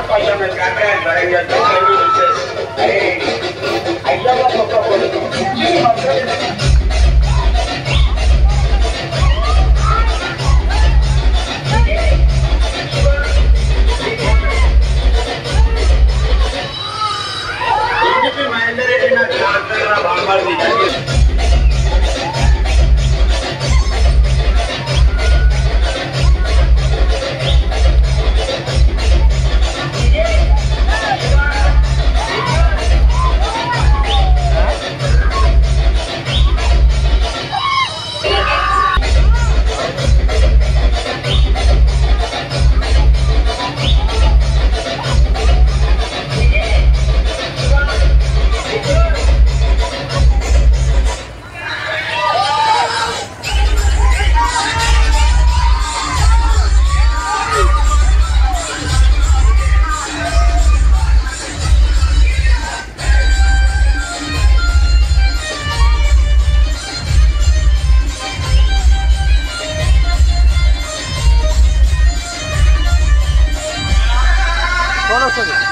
One person is gathered by your destiny says, Hey, I love you for couple. Jesus, my friend. 到这里。